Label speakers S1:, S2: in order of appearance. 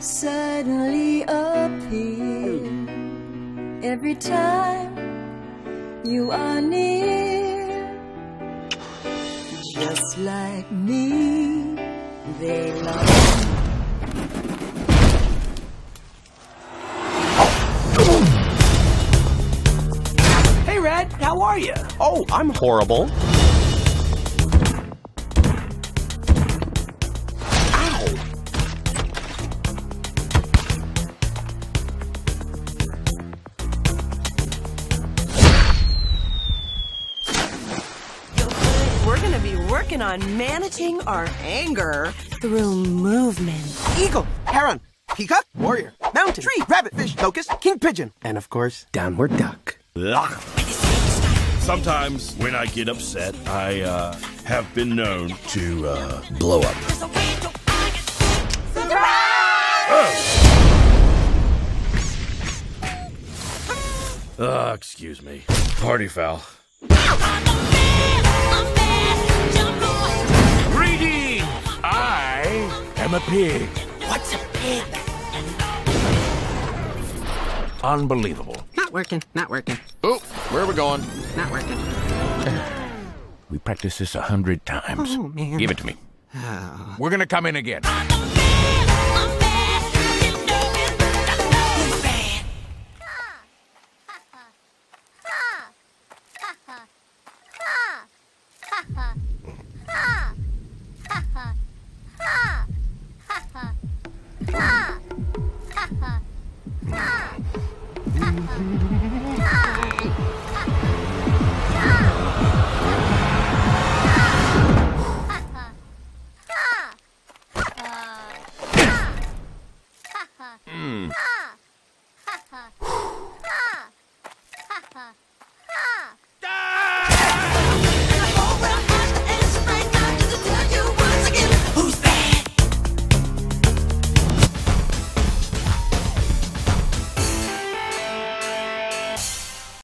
S1: suddenly appear every time you are near. Just like me, they love
S2: how are you?
S3: Oh, I'm horrible.
S4: We're gonna be working on managing our anger through movement.
S2: Eagle, heron, peacock, warrior, mountain, tree, rabbit, fish, locust, king pigeon, and of course, downward duck.
S5: Sometimes when I get upset, I uh, have been known to uh, blow up. Uh, excuse me. Party foul.
S6: Greetings! I am a pig.
S2: What's a pig?
S6: Unbelievable.
S7: Not working, not working,
S8: Oh, where are we going?
S7: not working.
S6: We practiced this a hundred times.
S7: Oh, man.
S6: Give it to me. Oh. We're gonna come in again. Thank you.